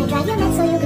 I drive you nuts so you.